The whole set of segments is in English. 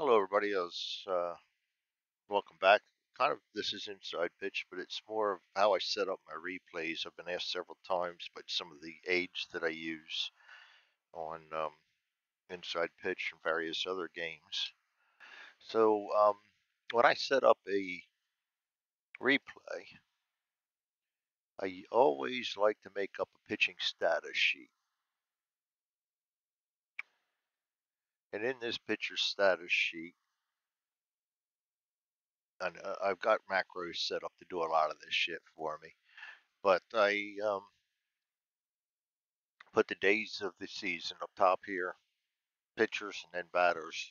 Hello, everybody. Was, uh, welcome back. Kind of, this is inside pitch, but it's more of how I set up my replays. I've been asked several times by some of the aids that I use on um, inside pitch and various other games. So um, when I set up a replay, I always like to make up a pitching status sheet. And in this pitcher status sheet, and uh, I've got macros set up to do a lot of this shit for me, but I um, put the days of the season up top here, pitchers and then batters,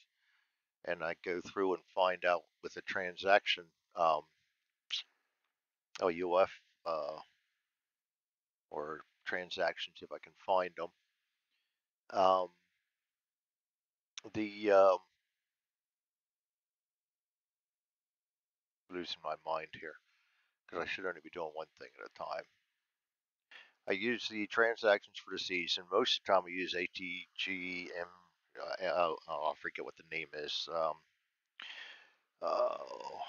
and I go through and find out with a transaction, um, UF uh, or transactions if I can find them. Um, the um, losing my mind here because I should only be doing one thing at a time. I use the transactions for the season. Most of the time, I use ATGM. Uh, oh, I forget what the name is. Um, oh,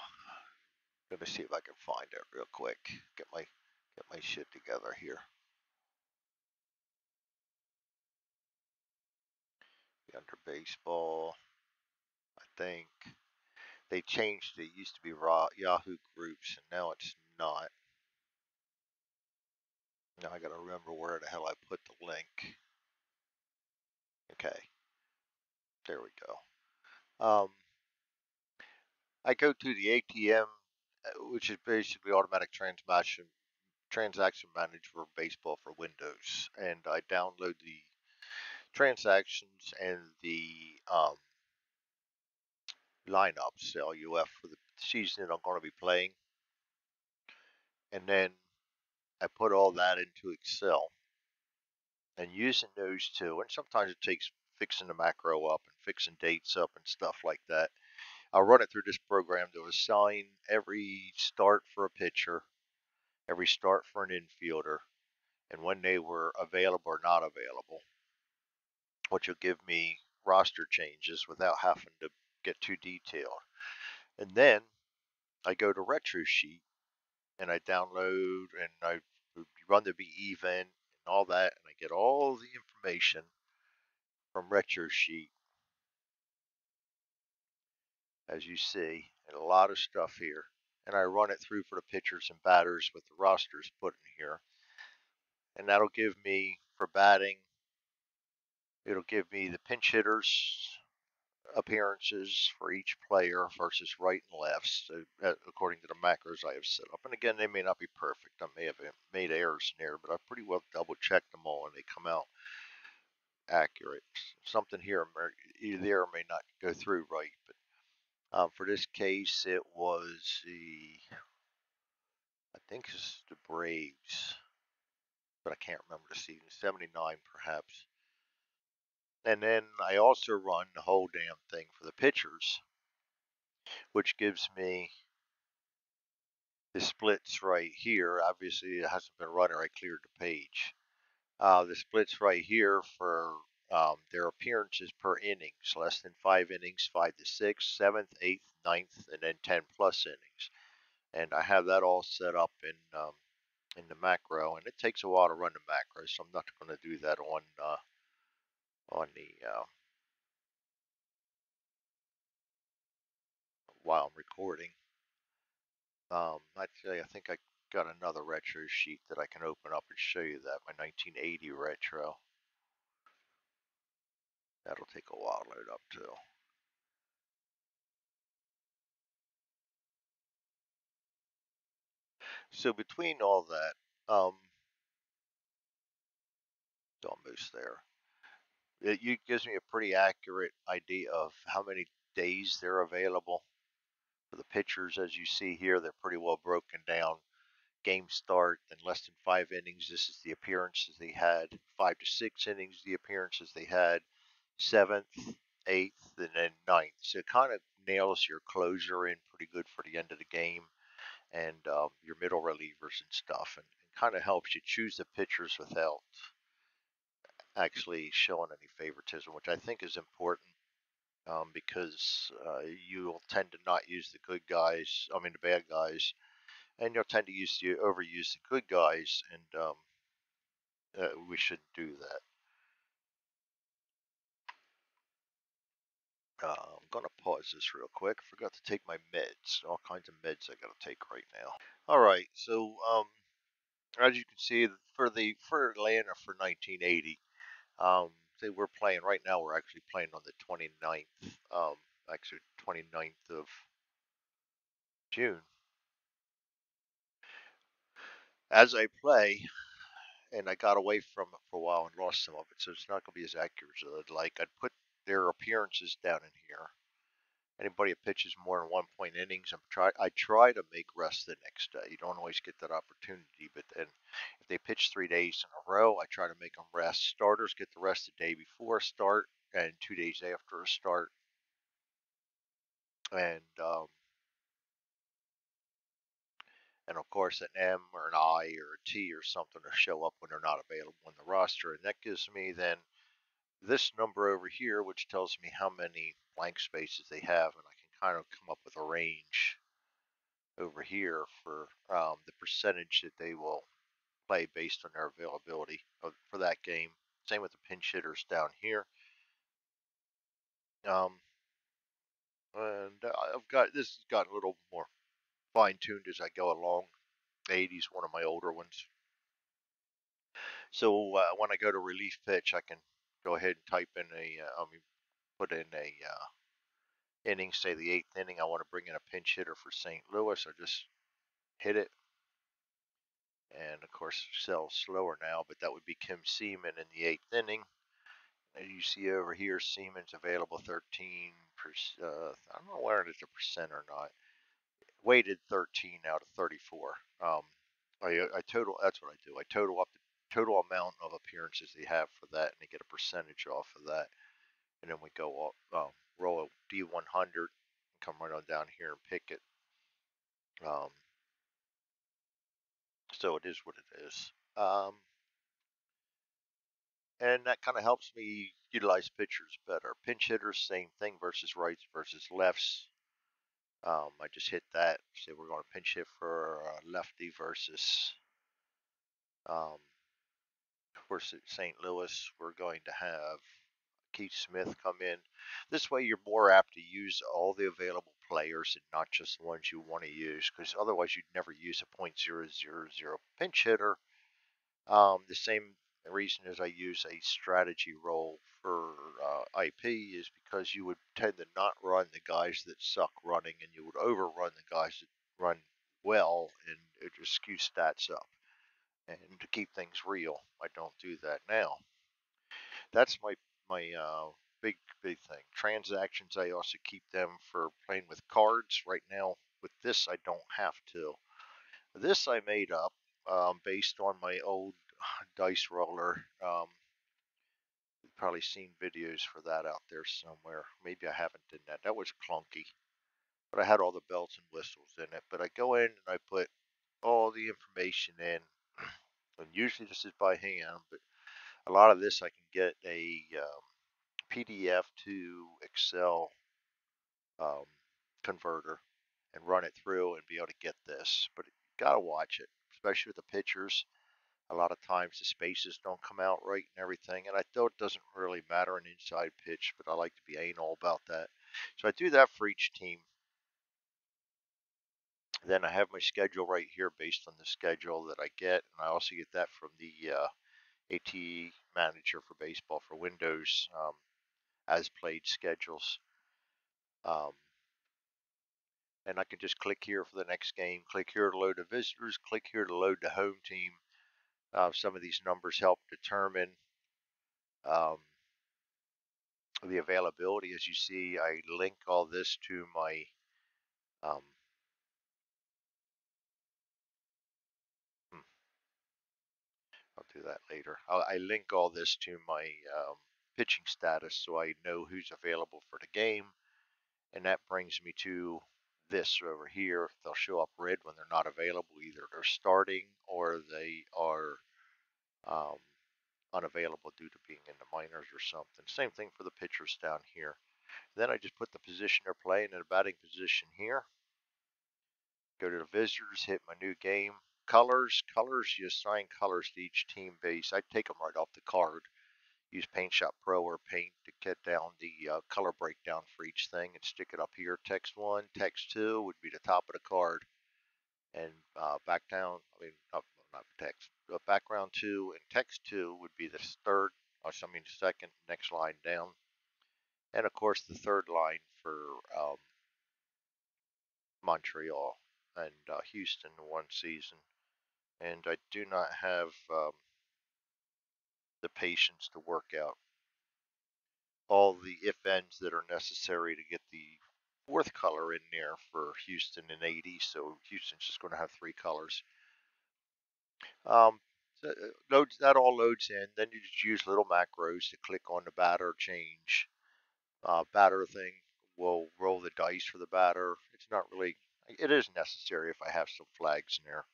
let me see if I can find it real quick. Get my get my shit together here. Under baseball. I think they changed it. it used to be Yahoo groups, and now it's not. Now I got to remember where the hell I put the link. Okay, there we go. Um, I go to the ATM, uh, which is basically automatic transaction transaction manager for baseball for Windows, and I download the transactions and the um, lineups, LUF, for the season that I'm going to be playing. And then I put all that into Excel and using those two, and sometimes it takes fixing the macro up and fixing dates up and stuff like that. I'll run it through this program to assign every start for a pitcher, every start for an infielder, and when they were available or not available which will give me roster changes without having to get too detailed. And then I go to RetroSheet and I download and I run the BEVENT and all that, and I get all the information from RetroSheet, as you see, and a lot of stuff here. And I run it through for the pitchers and batters with the rosters put in here. And that'll give me for batting It'll give me the pinch hitters appearances for each player versus right and left, so, uh, according to the macros I have set up. And again, they may not be perfect. I may have made errors in there, but I pretty well double checked them all and they come out accurate. Something here either there may not go through right, but um, for this case, it was the, I think it's the Braves, but I can't remember the season, 79 perhaps. And then I also run the whole damn thing for the pitchers, which gives me the splits right here. Obviously, it hasn't been running. I cleared the page. Uh, the splits right here for um, their appearances per innings, less than five innings, five to six, seventh, eighth, ninth, and then 10 plus innings. And I have that all set up in um, in the macro, and it takes a while to run the macro, so I'm not going to do that on uh, on the uh, while I'm recording. Um, actually, I think I got another retro sheet that I can open up and show you that, my 1980 retro. That'll take a while to load up too. So between all that, um, almost there it gives me a pretty accurate idea of how many days they're available for the pitchers. As you see here, they're pretty well broken down. Game start in less than five innings. This is the appearances they had. Five to six innings, the appearances they had. Seventh, eighth, and then ninth. So it kind of nails your closer in pretty good for the end of the game and um, your middle relievers and stuff, and, and kind of helps you choose the pitchers without actually showing any favoritism, which I think is important. um, because uh, you'll tend to not use the good guys. I mean the bad guys, and you'll tend to use the overuse the good guys, and um, uh, we shouldn't do that. Uh, I'm gonna pause this real quick. Forgot to take my meds. All kinds of meds I gotta take right now. All right, so um, as you can see, for the for Atlanta for 1980, um, were playing right now. We're actually playing on the 29th, um, actually 29th of June. As I play, and I got away from it for a while and lost some of it, so it's not going to be as accurate as I'd like. I'd put their appearances down in here. Anybody that pitches more than one point innings, I'm try I try to make rest the next day. You don't always get that opportunity, but then if they pitch three days in a row, I try to make them rest. Starters get the rest the day before a start and two days after a start. And um, and of course an M or an I or a T or something to show up when they're not available in the roster. And that gives me then this number over here, which tells me how many blank spaces they have, and I can kind of come up with a range over here for um, the percentage that they will play based on their availability for that game. Same with the pinch hitters down here. Um, and I've got this has gotten a little more fine tuned as I go along. The 80s, one of my older ones. So uh, when I go to relief pitch, I can go ahead and type in a, uh, I mean, put in a uh, inning, say the eighth inning. I want to bring in a pinch hitter for St. Louis. I just hit it. And of course, sells slower now, but that would be Kim Seaman in the eighth inning. As you see over here, Seaman's available 13 percent. Uh, I don't know where it is a percent or not. Weighted 13 out of 34. Um, I, I total. That's what I do. I total up the total amount of appearances they have for that, and they get a percentage off of that. And then we go up, um, roll a D100, and come right on down here and pick it. Um, so it is what it is. Um, and that kind of helps me utilize pitchers better. Pinch hitters, same thing versus rights versus lefts. Um, I just hit that. Say we're going to pinch hit for lefty versus um, for St. Louis. We're going to have Keith Smith come in. This way, you're more apt to use all the available players and not just the ones you want to use, because otherwise you'd never use a .000 pinch hitter. Um, the same reason as I use a strategy role for uh, IP is because you would tend to not run the guys that suck running, and you would overrun the guys that run well, and it just skew stats up. And to keep things real, I don't do that now. That's my my uh, big big thing. Transactions, I also keep them for playing with cards. Right now, with this, I don't have to. This I made up um, based on my old dice roller. Um, you've probably seen videos for that out there somewhere. Maybe I haven't done that. That was clunky, but I had all the bells and whistles in it. But I go in and I put all the information in, and usually this is by hand, but a lot of this I can get a um, PDF to Excel um, converter and run it through and be able to get this. But you gotta watch it, especially with the pictures. A lot of times the spaces don't come out right and everything, and I know it doesn't really matter an inside pitch, but I like to be anal about that. So I do that for each team. Then I have my schedule right here based on the schedule that I get, and I also get that from the uh, AT Manager for baseball for Windows um, as played schedules. Um, and I can just click here for the next game, click here to load the visitors, click here to load the home team. Uh, some of these numbers help determine um, the availability. As you see, I link all this to my um, That later. I'll, i link all this to my um, pitching status so I know who's available for the game. And that brings me to this over here. They'll show up red when they're not available. Either they're starting or they are um, unavailable due to being in the minors or something. Same thing for the pitchers down here. Then I just put the position they're playing in a batting position here. Go to the visitors, hit my new game. Colors, colors, you assign colors to each team base. I take them right off the card. Use Paint Shop Pro or Paint to get down the uh, color breakdown for each thing and stick it up here. Text one, text two would be the top of the card. And uh, back down, I mean, not, not text, but background two and text two would be the third, or I mean, second, next line down. And of course, the third line for um, Montreal and uh, Houston one season. And I do not have um, the patience to work out all the if ends that are necessary to get the fourth color in there for Houston and 80. So Houston's just going to have three colors. Um, so uh, loads that all loads in. Then you just use little macros to click on the batter change. Uh, batter thing will roll the dice for the batter. It's not really. It is necessary if I have some flags in there.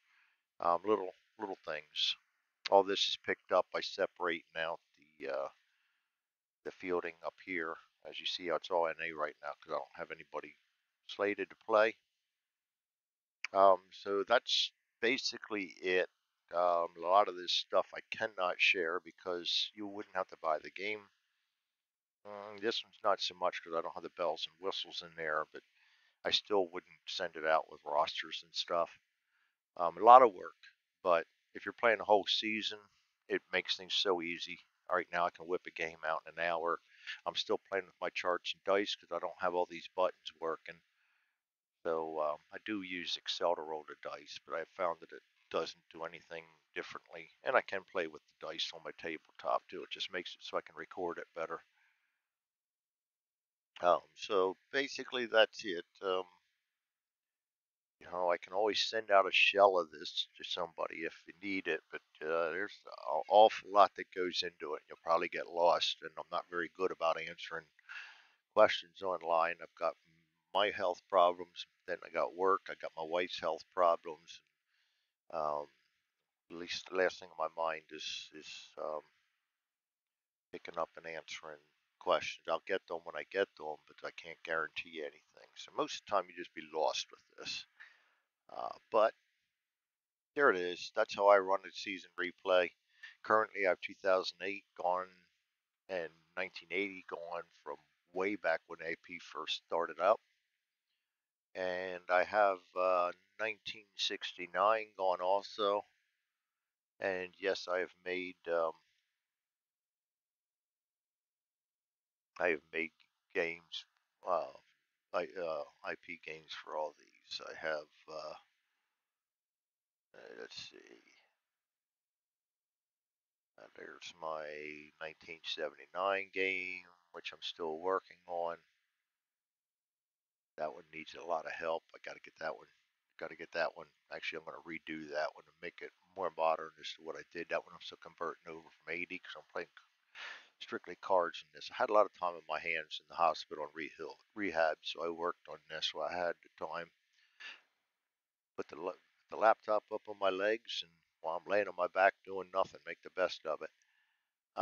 Um, little little things. All this is picked up by separating out the uh, the fielding up here. As you see, it's all NA right now because I don't have anybody slated to play. Um, so that's basically it. Um, a lot of this stuff I cannot share because you wouldn't have to buy the game. Um, this one's not so much because I don't have the bells and whistles in there, but I still wouldn't send it out with rosters and stuff. Um, a lot of work, but if you're playing a whole season, it makes things so easy. Right now, I can whip a game out in an hour. I'm still playing with my charts and dice because I don't have all these buttons working. So um, I do use Excel to roll the dice, but I found that it doesn't do anything differently. And I can play with the dice on my tabletop too. It just makes it so I can record it better. Um, so basically that's it. Um, you know, I can always send out a shell of this to somebody if you need it, but uh, there's an awful lot that goes into it. You'll probably get lost, and I'm not very good about answering questions online. I've got my health problems, then I got work, I got my wife's health problems. Um, at least the last thing on my mind is is um, picking up and answering questions. I'll get them when I get them, but I can't guarantee anything. So most of the time, you just be lost with this. Uh, but there it is. That's how I run a season replay. Currently, I have 2008 gone and 1980 gone from way back when AP first started up. And I have uh, 1969 gone also. And yes, I have made um, I have made games, uh, I, uh, IP games for all I have, uh, uh let's see, uh, there's my 1979 game, which I'm still working on. That one needs a lot of help. I got to get that one. Got to get that one. Actually, I'm going to redo that one to make it more modern as to what I did. That one I'm still converting over from 80 because I'm playing strictly cards in this. I had a lot of time in my hands in the hospital and rehab, so I worked on this So I had the time. Put the, the laptop up on my legs, and while I'm laying on my back doing nothing, make the best of it.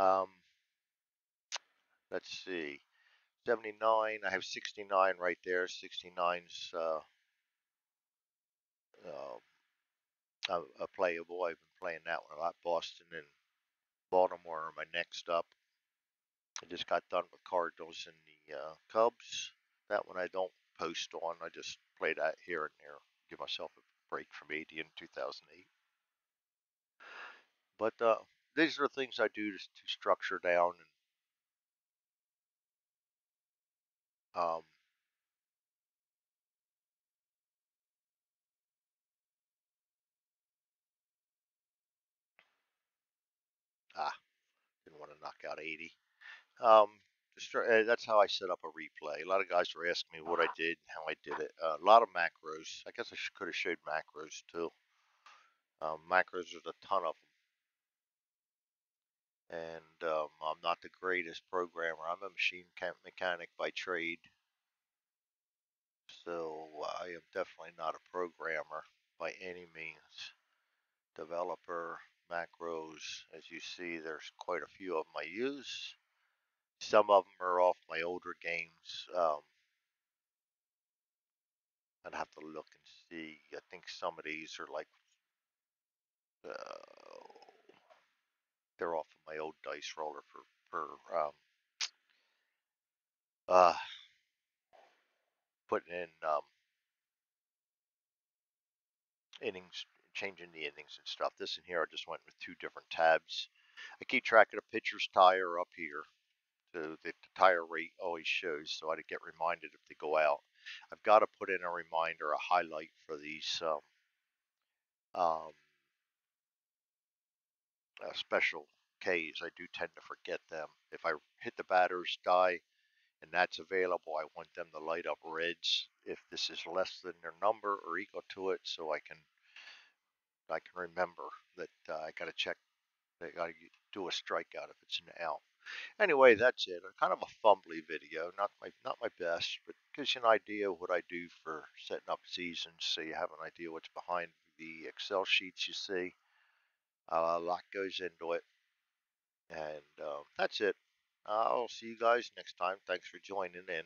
Um, let's see. 79, I have 69 right there. 69's uh, uh, a, playable. I've been playing that one a lot. Boston and Baltimore are my next up. I just got done with Cardinals and the uh, Cubs. That one I don't post on. I just play that here and there. Give myself a break from 80 in 2008. But uh, these are things I do to, to structure down and um, ah, didn't want to knock out 80. Um, uh, that's how I set up a replay. A lot of guys were asking me what I did, and how I did it. Uh, a lot of macros. I guess I could have showed macros too. Um, macros, there's a ton of them. And um, I'm not the greatest programmer. I'm a machine mechanic by trade. So I am definitely not a programmer by any means. Developer, macros, as you see, there's quite a few of them I use Some of them are off my older games. Um, I'd have to look and see. I think some of these are like, uh, they're off of my old dice roller for, for, um, uh, putting in, um, innings, changing the innings and stuff. This in here, I just went with two different tabs. I keep track of the pitcher's tire up here. The, the tire rate always shows, so I get reminded if they go out. I've got to put in a reminder, a highlight for these um, um, uh, special Ks. I do tend to forget them. If I hit the batter's die and that's available, I want them to light up reds if this is less than their number or equal to it, so I can I can remember that uh, I got to check. I got to do a strikeout if it's an out. Anyway, that's it. Kind of a fumbly video, not my not my best, but gives you an idea of what I do for setting up seasons, so you have an idea what's behind the Excel sheets you see. Uh, a lot goes into it, and uh, that's it. I'll see you guys next time. Thanks for joining in.